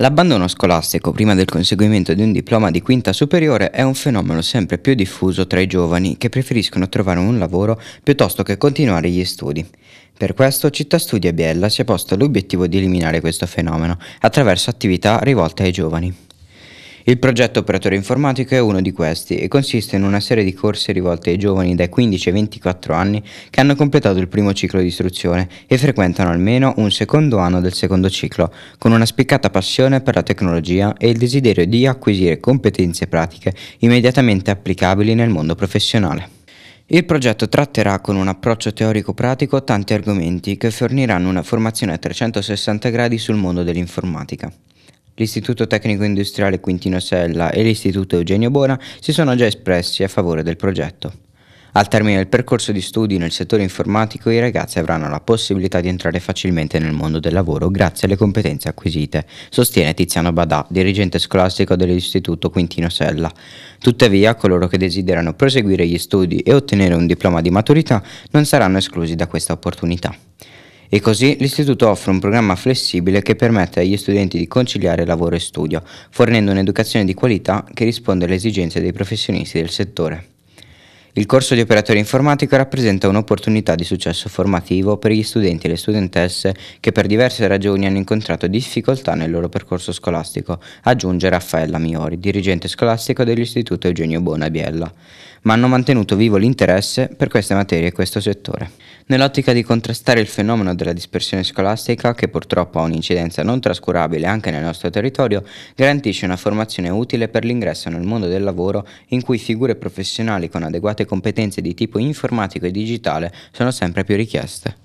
L'abbandono scolastico prima del conseguimento di un diploma di quinta superiore è un fenomeno sempre più diffuso tra i giovani che preferiscono trovare un lavoro piuttosto che continuare gli studi. Per questo Città Studi a Biella si è posto l'obiettivo di eliminare questo fenomeno attraverso attività rivolte ai giovani. Il progetto Operatore Informatico è uno di questi e consiste in una serie di corsi rivolti ai giovani dai 15 ai 24 anni che hanno completato il primo ciclo di istruzione e frequentano almeno un secondo anno del secondo ciclo, con una spiccata passione per la tecnologia e il desiderio di acquisire competenze pratiche immediatamente applicabili nel mondo professionale. Il progetto tratterà con un approccio teorico-pratico tanti argomenti che forniranno una formazione a 360 gradi sul mondo dell'informatica l'Istituto Tecnico Industriale Quintino Sella e l'Istituto Eugenio Bona si sono già espressi a favore del progetto. Al termine del percorso di studi nel settore informatico i ragazzi avranno la possibilità di entrare facilmente nel mondo del lavoro grazie alle competenze acquisite, sostiene Tiziano Badà, dirigente scolastico dell'Istituto Quintino Sella. Tuttavia, coloro che desiderano proseguire gli studi e ottenere un diploma di maturità non saranno esclusi da questa opportunità. E così l'istituto offre un programma flessibile che permette agli studenti di conciliare lavoro e studio, fornendo un'educazione di qualità che risponde alle esigenze dei professionisti del settore. Il corso di operatore informatico rappresenta un'opportunità di successo formativo per gli studenti e le studentesse che per diverse ragioni hanno incontrato difficoltà nel loro percorso scolastico, aggiunge Raffaella Miori, dirigente scolastico dell'Istituto Eugenio Bona Biella, ma hanno mantenuto vivo l'interesse per queste materie e questo settore. Nell'ottica di contrastare il fenomeno della dispersione scolastica, che purtroppo ha un'incidenza non trascurabile anche nel nostro territorio, garantisce una formazione utile per l'ingresso nel mondo del lavoro in cui figure professionali con adeguate competenze di tipo informatico e digitale sono sempre più richieste.